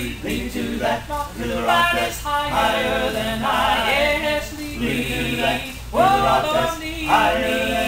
Lead me to that, to the rock that's higher than I. Yes, lead me. To that, to the rock that's higher than I.